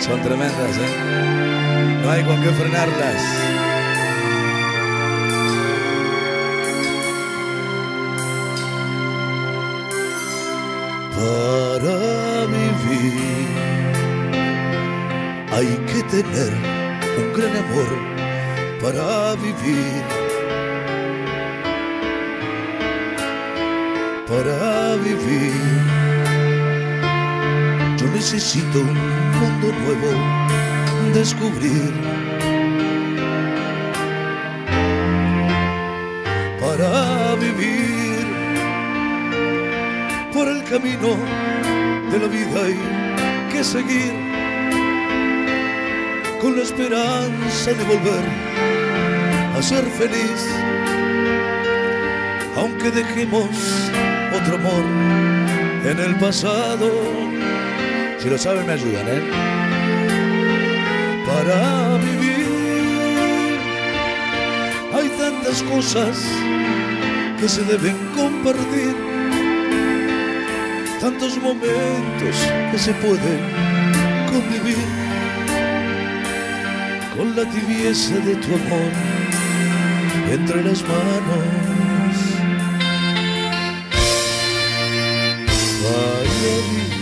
Son tremendas, ¿eh? No hay con qué frenarlas. Para vivir hay que tener un gran amor para vivir. Para vivir necesito un mundo nuevo descubrir. Para vivir por el camino de la vida hay que seguir con la esperanza de volver a ser feliz, aunque dejemos otro amor en el pasado. Si lo saben me ayudan, ¿eh? Para vivir hay tantas cosas que se deben compartir, tantos momentos que se pueden convivir con la tibieza de tu amor entre las manos. Para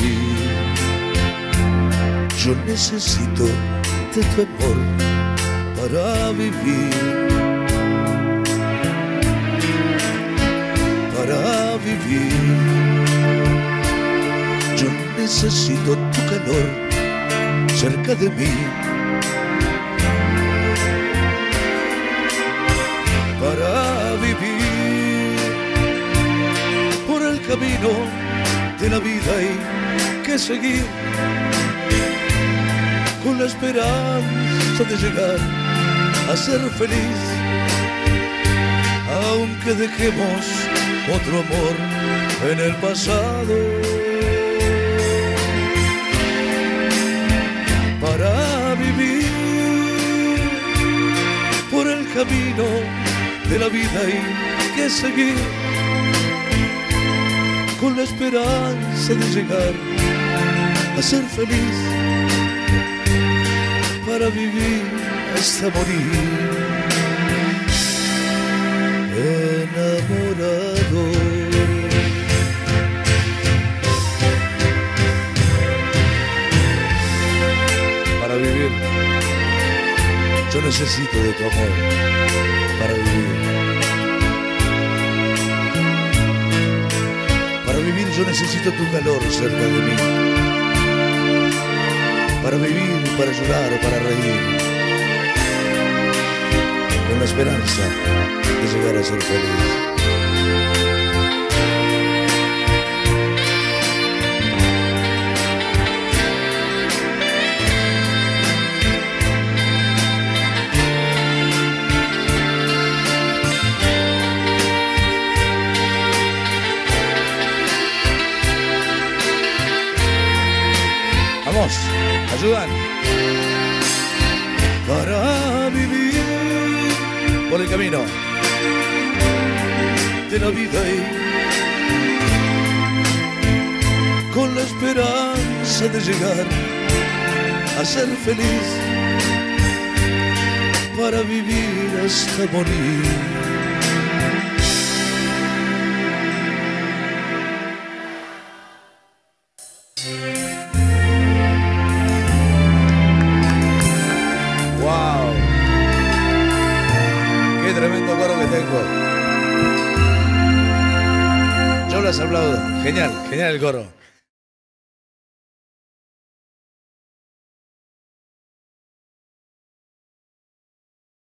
yo necesito de tu amor para vivir. Para vivir, yo necesito tu calor cerca de mí. para vivir por el camino de la vida hay que seguir la esperanza de llegar a ser feliz. Aunque dejemos otro amor en el pasado. Para vivir por el camino de la vida hay que seguir con la esperanza de llegar a ser feliz para vivir hasta morir enamorado. Para vivir, yo necesito de tu amor para vivir. Para vivir yo necesito tu calor cerca de mí. Para vivir, para llorar para reír. Con la esperanza de llegar a ser feliz. Ayudan. Para vivir por el camino de la vida y con la esperanza de llegar a ser feliz para vivir hasta morir. Tremendo coro que tengo! Yo las aplaudo. Genial, genial el coro.